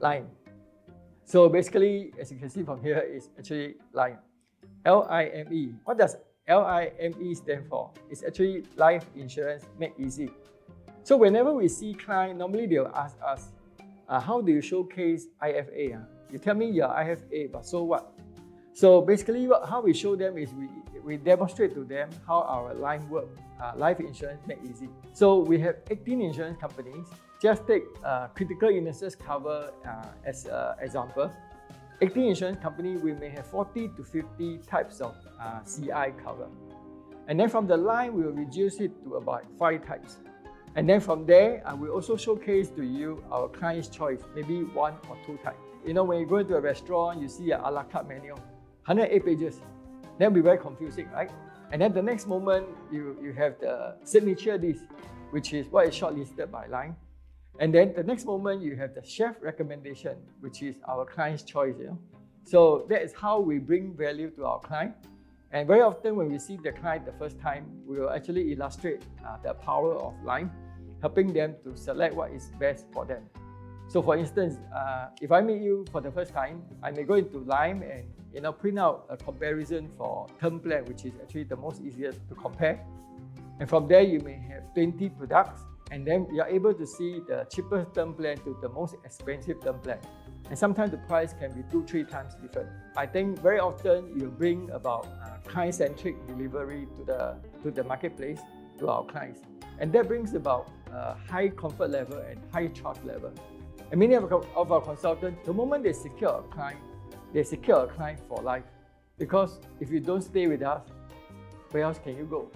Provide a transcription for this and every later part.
Lime. So basically, as you can see from here, is actually Lime. L-I-M-E. What does L-I-M-E stand for? It's actually life insurance made easy. So whenever we see client, normally they'll ask us, uh, how do you showcase IFA? Uh? You tell me you're IFA, but so what? So basically, what, how we show them is we, we demonstrate to them how our Lime work, uh, life insurance made easy. So we have 18 insurance companies. Just take uh, critical illnesses cover uh, as an example. 18 insurance company, we may have 40 to 50 types of uh, CI cover. And then from the Lime, we will reduce it to about five types. And then from there, I will also showcase to you our client's choice, maybe one or two types. You know, when you go into a restaurant, you see a la carte menu, 108 pages. Then be very confusing, right? And then the next moment, you, you have the signature dish, which is what is shortlisted by Lime. And then the next moment, you have the chef recommendation, which is our client's choice. You know? So that is how we bring value to our client. And very often when we see the client the first time, we will actually illustrate uh, the power of Lime, helping them to select what is best for them. So for instance, uh, if I meet you for the first time, I may go into Lime and you know print out a comparison for term plan, which is actually the most easiest to compare. And from there, you may have 20 products and then you're able to see the cheapest term plan to the most expensive term plan. And sometimes the price can be two, three times different. I think very often you bring about uh, client-centric delivery to the, to the marketplace, to our clients. And that brings about uh, high comfort level and high trust level. And many of our consultants, the moment they secure a client, they secure a client for life. Because if you don't stay with us, where else can you go?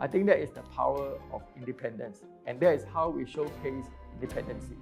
I think that is the power of independence. And that is how we showcase independency.